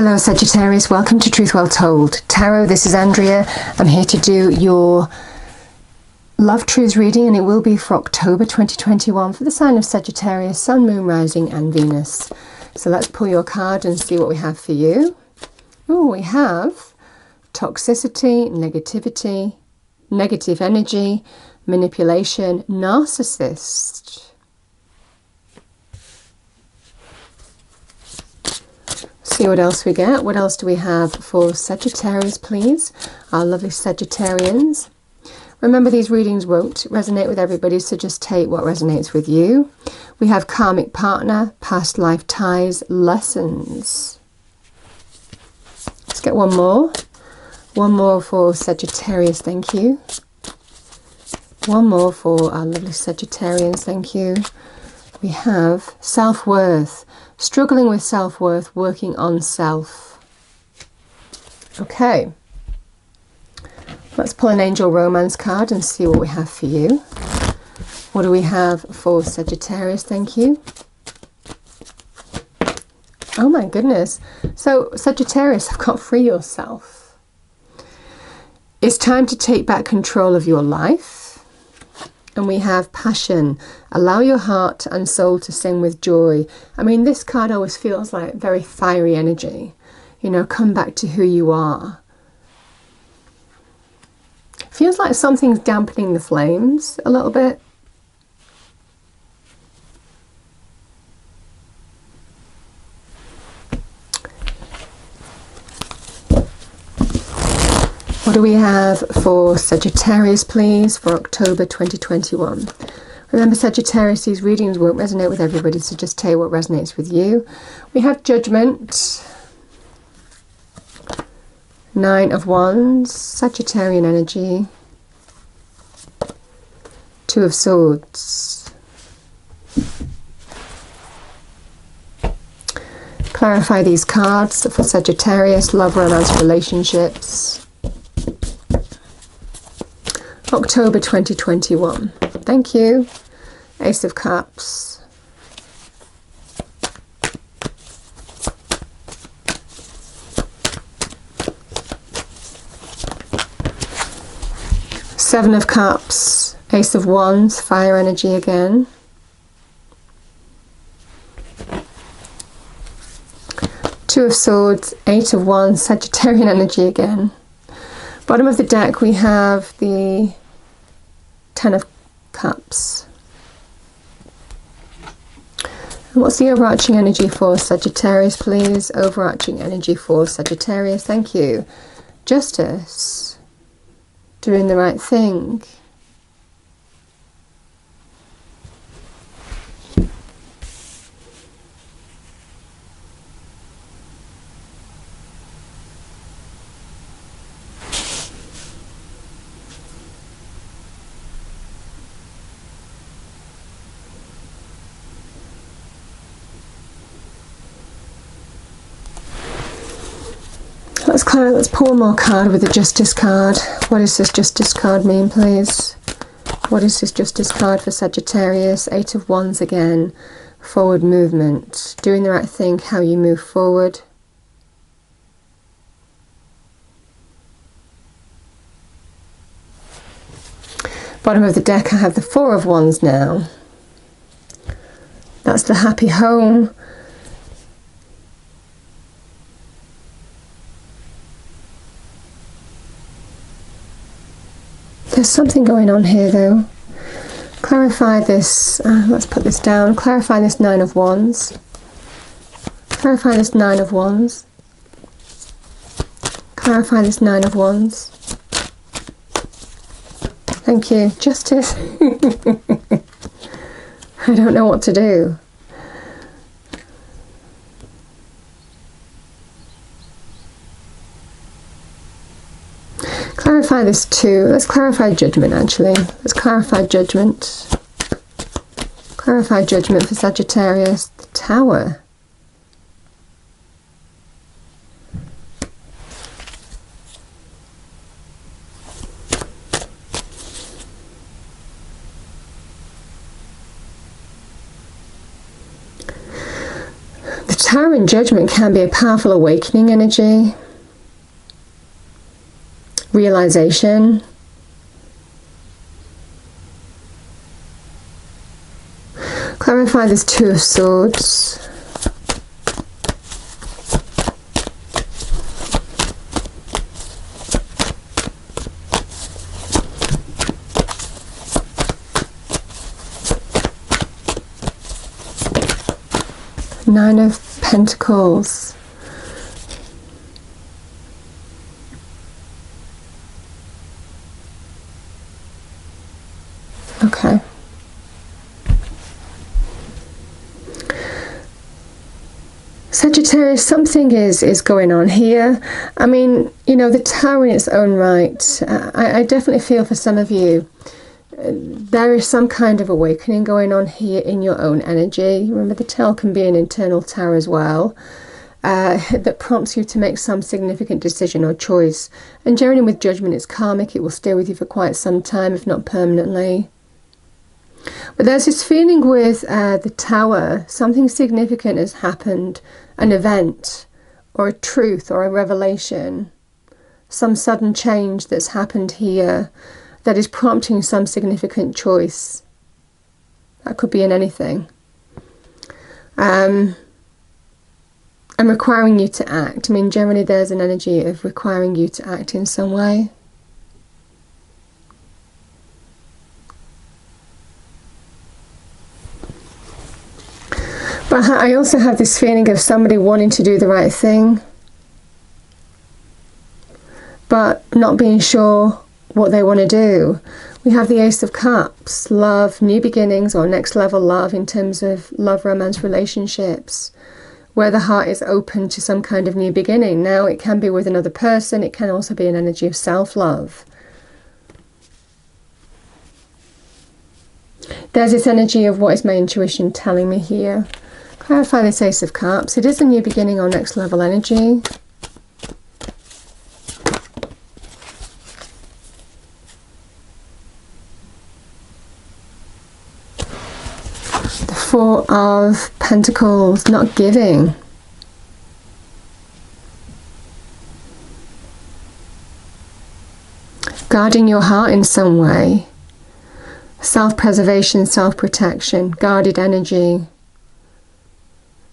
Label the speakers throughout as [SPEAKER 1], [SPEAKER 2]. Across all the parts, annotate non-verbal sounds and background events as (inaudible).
[SPEAKER 1] Hello, Sagittarius. Welcome to Truth Well Told Tarot. This is Andrea. I'm here to do your Love Truths reading, and it will be for October 2021 for the sign of Sagittarius, Sun, Moon, Rising, and Venus. So let's pull your card and see what we have for you. Oh, we have toxicity, negativity, negative energy, manipulation, narcissist. See what else we get. What else do we have for Sagittarius, please? Our lovely Sagittarians. Remember, these readings won't resonate with everybody, so just take what resonates with you. We have karmic partner, past life ties, lessons. Let's get one more. One more for Sagittarius, thank you. One more for our lovely Sagittarians, thank you. We have self worth, struggling with self worth, working on self. Okay, let's pull an angel romance card and see what we have for you. What do we have for Sagittarius? Thank you. Oh my goodness. So, Sagittarius, (laughs) I've got free yourself. It's time to take back control of your life and we have passion. Allow your heart and soul to sing with joy. I mean, this card always feels like very fiery energy. You know, come back to who you are. Feels like something's dampening the flames a little bit. What do we have for Sagittarius, please, for October 2021? Remember, Sagittarius, these readings won't resonate with everybody, so just tell you what resonates with you. We have Judgment, Nine of Wands, Sagittarian energy, Two of Swords. Clarify these cards for Sagittarius, love, romance, relationships. October 2021. Thank you. Ace of Cups. Seven of Cups. Ace of Wands. Fire energy again. Two of Swords. Eight of Wands. Sagittarian energy again. Bottom of the deck we have the Ten of Cups. And what's the overarching energy for Sagittarius, please? Overarching energy for Sagittarius. Thank you. Justice. Doing the right thing. Let's, pull one more card with the Justice card. What does this Justice card mean, please? What is this Justice card for Sagittarius? Eight of Wands again. Forward movement. Doing the right thing, how you move forward. Bottom of the deck, I have the Four of Wands now. That's the happy home. There's something going on here though. Clarify this, uh, let's put this down. Clarify this Nine of Wands. Clarify this Nine of Wands. Clarify this Nine of Wands. Thank you. Justice. (laughs) I don't know what to do. Clarify this too. Let's clarify judgment actually. Let's clarify judgment. Clarify judgment for Sagittarius. The Tower. The Tower and Judgment can be a powerful awakening energy, realization. Clarify this Two of Swords. Nine of Pentacles. Okay. Sagittarius, something is is going on here. I mean, you know, the tower in its own right. I, I definitely feel for some of you there is some kind of awakening going on here in your own energy. Remember, the tail can be an internal tower as well. Uh, (laughs) that prompts you to make some significant decision or choice. And generally, with judgment, it's karmic, it will stay with you for quite some time, if not permanently. But there's this feeling with uh, the tower something significant has happened, an event, or a truth, or a revelation, some sudden change that's happened here that is prompting some significant choice. That could be in anything. Um, and requiring you to act. I mean, generally, there's an energy of requiring you to act in some way. But I also have this feeling of somebody wanting to do the right thing, but not being sure what they want to do. We have the Ace of Cups, love, new beginnings, or next level love in terms of love, romance, relationships, where the heart is open to some kind of new beginning. Now, it can be with another person, it can also be an energy of self love. There's this energy of what is my intuition telling me here. Clarify this Ace of Cups. It is a new beginning or next level energy. The Four of Pentacles, not giving. Guarding your heart in some way. Self preservation, self protection, guarded energy.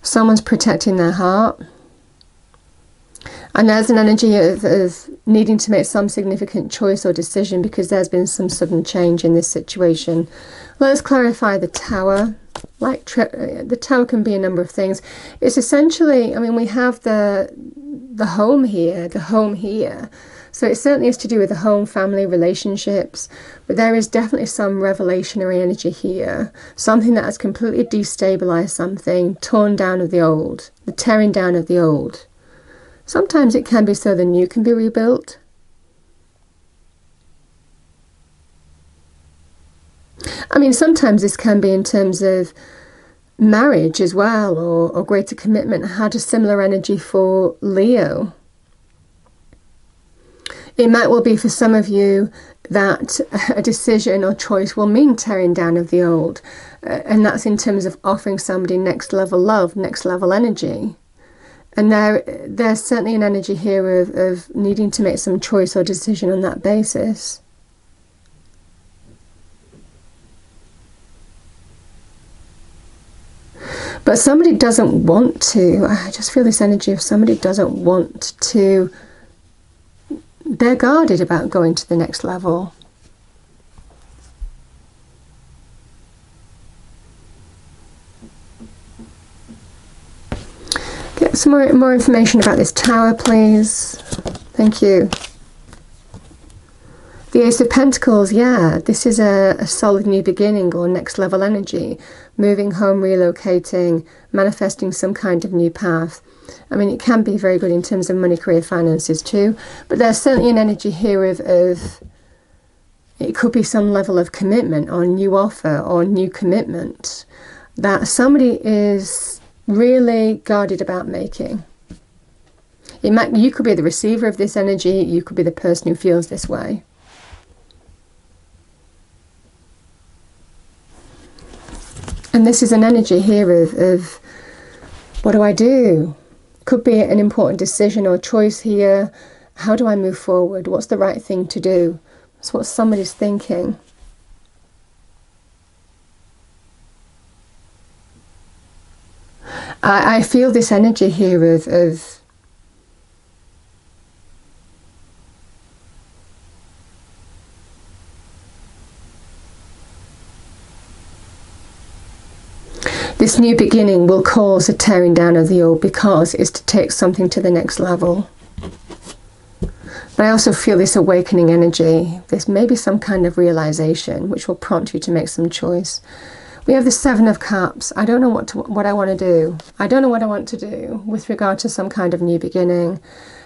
[SPEAKER 1] Someone's protecting their heart. And there's an energy of, of, needing to make some significant choice or decision because there's been some sudden change in this situation. Let's clarify the tower like uh, the tower can be a number of things. It's essentially, I mean, we have the the home here, the home here. So it certainly is to do with the home, family, relationships, but there is definitely some revelationary energy here. Something that has completely destabilized something, torn down of the old, the tearing down of the old. Sometimes it can be so the new can be rebuilt. I mean, sometimes this can be in terms of marriage as well or, or greater commitment. I had a similar energy for Leo. It might well be for some of you that a decision or choice will mean tearing down of the old. Uh, and that's in terms of offering somebody next level love, next level energy. And there, there's certainly an energy here of, of needing to make some choice or decision on that basis. But somebody doesn't want to, I just feel this energy of somebody doesn't want to, they're guarded about going to the next level. Get some more, more information about this tower, please. Thank you. The Ace of Pentacles, yeah, this is a, a, solid new beginning or next level energy. Moving home, relocating, manifesting some kind of new path. I mean, it can be very good in terms of money, career, finances too, but there's certainly an energy here of, of it could be some level of commitment or new offer or new commitment that somebody is really guarded about making. It might, you could be the receiver of this energy, you could be the person who feels this way. And this is an energy here of, of What do I do? Could be an important decision or choice here. How do I move forward? What's the right thing to do? That's what somebody's thinking. I, I feel this energy here of, of This new beginning will cause a tearing down of the old because it's to take something to the next level. But I also feel this awakening energy. There's maybe some kind of realization which will prompt you to make some choice. We have the Seven of Cups. I don't know what to, what I want to do. I don't know what I want to do with regard to some kind of new beginning.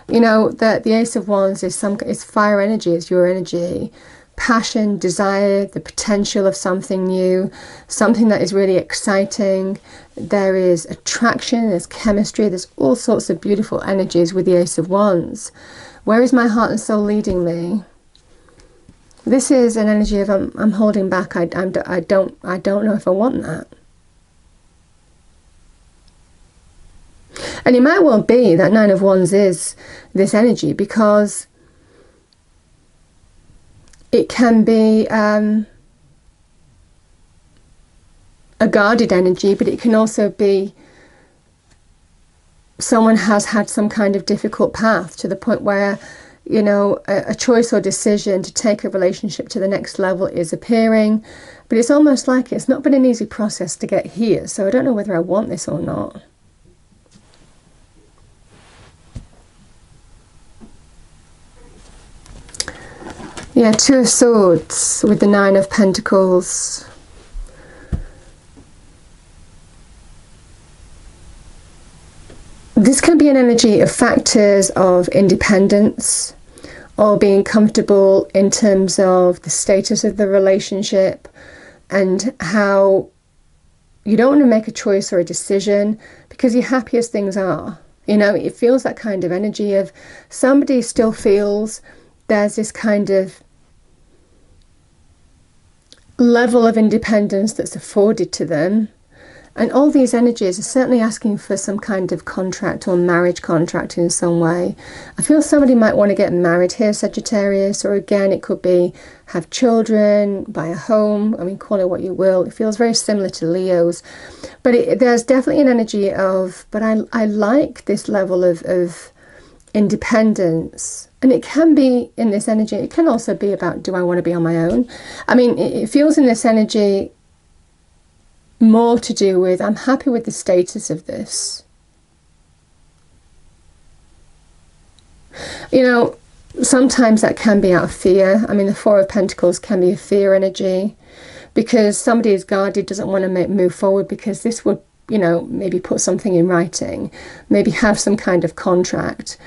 [SPEAKER 1] You know that the Ace of Wands is some is fire energy, is your energy, passion, desire, the potential of something new, something that is really exciting. There is attraction, there's chemistry, there's all sorts of beautiful energies with the Ace of Wands. Where is my heart and soul leading me? This is an energy of I'm, I'm holding back. I, I'm, I don't I don't know if I want that. And it might well be that Nine of Wands is this energy because it can be um, a guarded energy, but it can also be someone has had some kind of difficult path to the point where you know, a, a, choice or decision to take a relationship to the next level is appearing, but it's almost like it's not been an easy process to get here, so I don't know whether I want this or not. Yeah, Two of Swords with the Nine of Pentacles. This can be an energy of factors of independence, or being comfortable in terms of the status of the relationship and how you don't want to make a choice or a decision because you're happy as things are. You know, it feels that kind of energy of somebody still feels there's this kind of level of independence that's afforded to them and all these energies are certainly asking for some kind of contract or marriage contract in some way. I feel somebody might want to get married here, Sagittarius, or again, it could be have children, buy a home. I mean, call it what you will. It feels very similar to Leo's. But it, there's definitely an energy of, but I, I like this level of, of independence. And it can be in this energy, it can also be about do I want to be on my own? I mean, it, feels in this energy more to do with I'm happy with the status of this. You know, sometimes that can be out of fear. I mean, the Four of Pentacles can be a fear energy because somebody is guarded, doesn't want to make, move forward because this would, you know, maybe put something in writing, maybe have some kind of contract,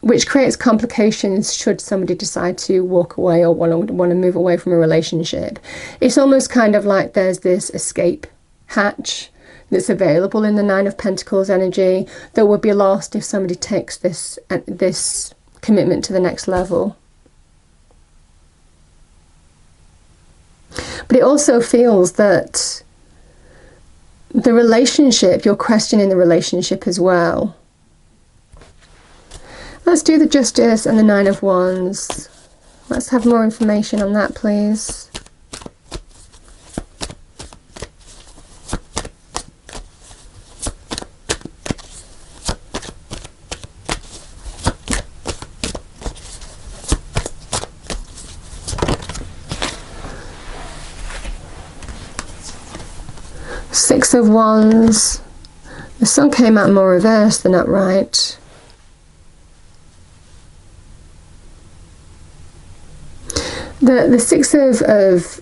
[SPEAKER 1] which creates complications should somebody decide to walk away or want to, want to move away from a relationship. It's almost kind of like there's this escape hatch that's available in the Nine of Pentacles energy that would be lost if somebody takes this this commitment to the next level. But it also feels that the relationship, you're questioning the relationship as well. Let's do the Justice and the Nine of Wands. Let's have more information on that, please. Six of Wands. The sun came out more reversed than upright. The the six of, of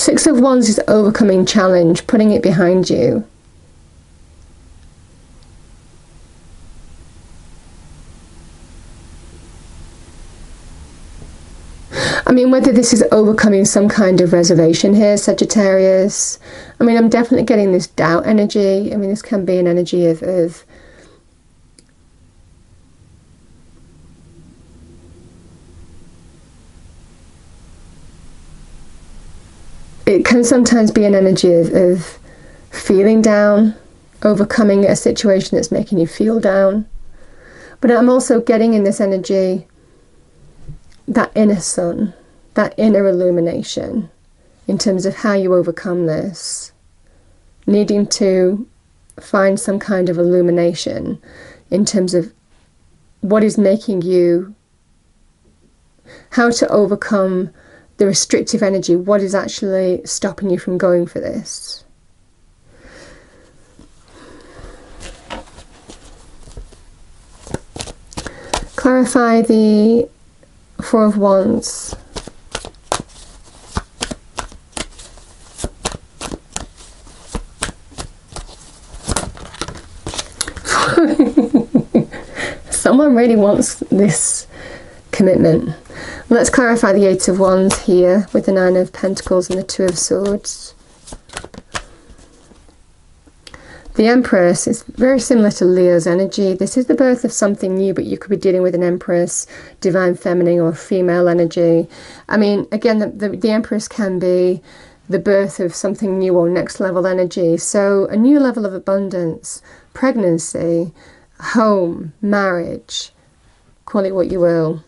[SPEAKER 1] Six of Wands is overcoming challenge, putting it behind you. I mean, whether this is overcoming some kind of reservation here, Sagittarius. I mean, I'm definitely getting this doubt energy. I mean, this can be an energy of, of it can sometimes be an energy of, of feeling down, overcoming a situation that's making you feel down. But I'm also getting in this energy that inner sun, that inner illumination in terms of how you overcome this. Needing to find some kind of illumination in terms of what is making you, how to overcome the restrictive energy, what is actually stopping you from going for this. Clarify the Four of Wands. (laughs) Someone really wants this commitment. Let's clarify the Eight of Wands here with the Nine of Pentacles and the Two of Swords. The Empress is very similar to Leo's energy. This is the birth of something new, but you could be dealing with an Empress, Divine Feminine, or female energy. I mean, again, the, the, the Empress can be the birth of something new or next level energy. So, a new level of abundance, pregnancy, home, marriage, call it what you will.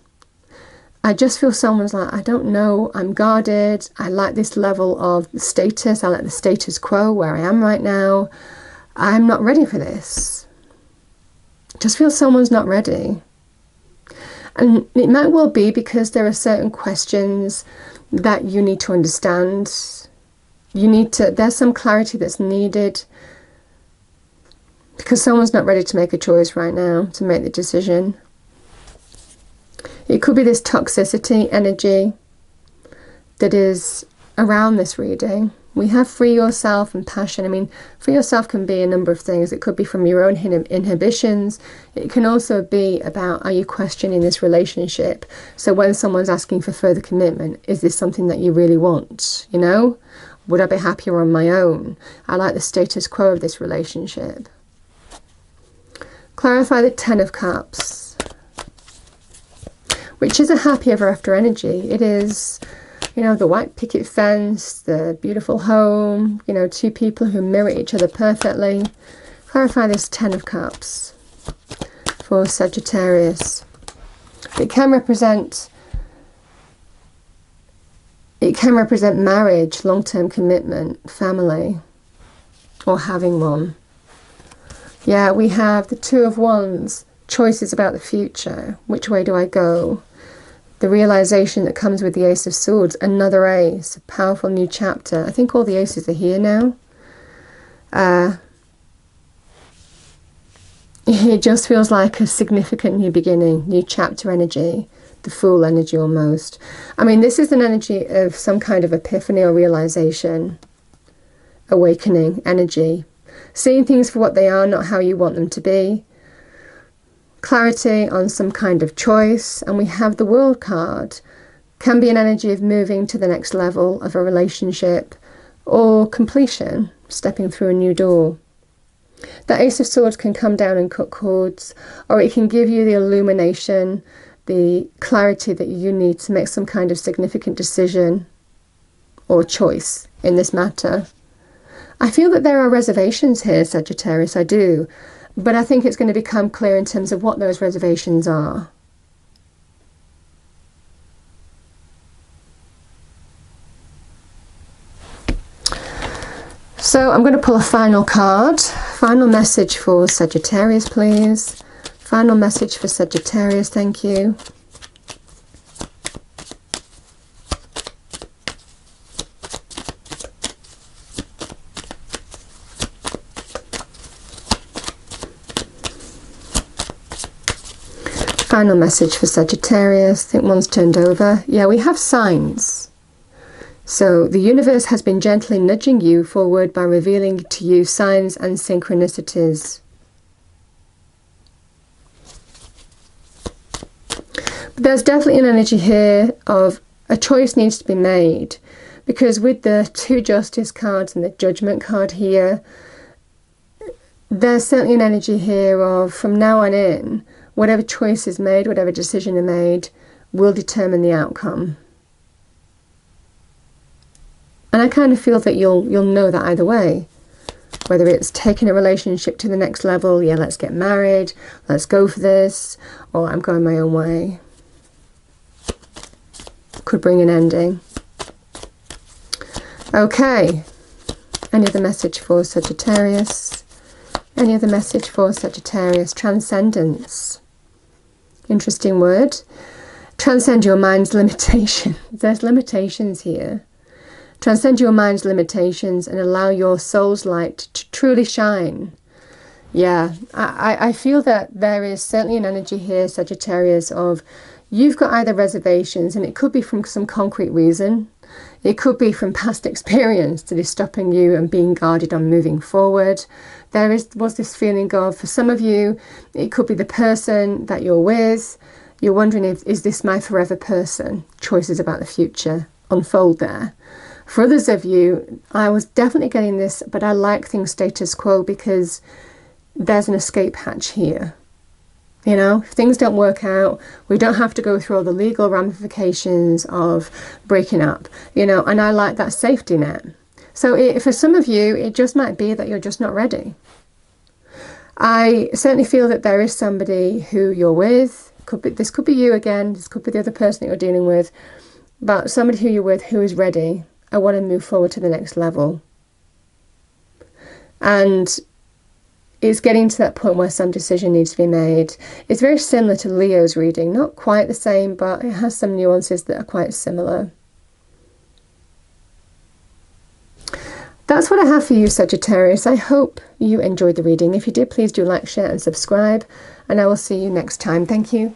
[SPEAKER 1] I just feel someone's like, I don't know, I'm guarded, I like this level of status, I like the status quo where I am right now. I'm not ready for this. Just feel someone's not ready. And it might well be because there are certain questions that you need to understand. You need to, there's some clarity that's needed because someone's not ready to make a choice right now, to make the decision. It could be this toxicity energy that is around this reading. We have free yourself and passion. I mean, free yourself can be a number of things. It could be from your own inhibitions. It can also be about are you questioning this relationship? So when someone's asking for further commitment, is this something that you really want? You know, would I be happier on my own? I like the status quo of this relationship. Clarify the Ten of Cups, which is a happy ever after energy. It is you know, the white picket fence, the beautiful home, you know, two people who mirror each other perfectly. Clarify this Ten of Cups for Sagittarius. It can represent it can represent marriage, long-term commitment, family, or having one. Yeah, we have the Two of Wands, choices about the future. Which way do I go? The realization that comes with the Ace of Swords, another ace, a powerful new chapter. I think all the aces are here now. Uh, (laughs) it just feels like a significant new beginning, new chapter energy, the Fool energy almost. I mean, this is an energy of some kind of epiphany or realization, awakening energy, seeing things for what they are, not how you want them to be clarity on some kind of choice, and we have the World card. Can be an energy of moving to the next level of a relationship or completion, stepping through a new door. The Ace of Swords can come down and cut cords, or it can give you the illumination, the clarity that you need to make some kind of significant decision or choice in this matter. I feel that there are reservations here, Sagittarius, I do. But I think it's going to become clear in terms of what those reservations are. So I'm going to pull a final card. Final message for Sagittarius, please. Final message for Sagittarius, thank you. Final message for Sagittarius. I think one's turned over. Yeah, we have signs. So the universe has been gently nudging you forward by revealing to you signs and synchronicities. But there's definitely an energy here of a choice needs to be made because with the two justice cards and the judgment card here, there's certainly an energy here of from now on in, whatever choice is made, whatever decision is made, will determine the outcome. And I kind of feel that you'll you'll know that either way. Whether it's taking a relationship to the next level, yeah, let's get married, let's go for this, or I'm going my own way. Could bring an ending. Okay. Any other message for Sagittarius? Any other message for Sagittarius? Transcendence. Interesting word. Transcend your mind's (laughs) limitation. There's limitations here. Transcend your mind's limitations and allow your soul's light to truly shine. Yeah, I, I feel that there is certainly an energy here, Sagittarius, of you've got either reservations, and it could be from some concrete reason. It could be from past (laughs) experience that is stopping you and being guarded on moving forward. There is was this feeling of, for some of you, it could be the person that you're with. You're wondering if is this my forever person? Choices about the future unfold there. For others of you, I was definitely getting this, but I like things status quo because there's an escape hatch here. You know, if things don't work out, we don't have to go through all the legal ramifications of breaking up, you know, and I like that safety net. So it, for some of you, it just might be that you're just not ready. I certainly feel that there is somebody who you're with. Could be this could be you again. This could be the other person that you're dealing with, but somebody who you're with who is ready. I want to move forward to the next level. And it's getting to that point where some decision needs to be made. It's very similar to Leo's reading, not quite the same, but it has some nuances that are quite similar. That's what I have for you, Sagittarius. I hope you enjoyed the reading. If you did, please do like, share, and subscribe, and I will see you next time. Thank you.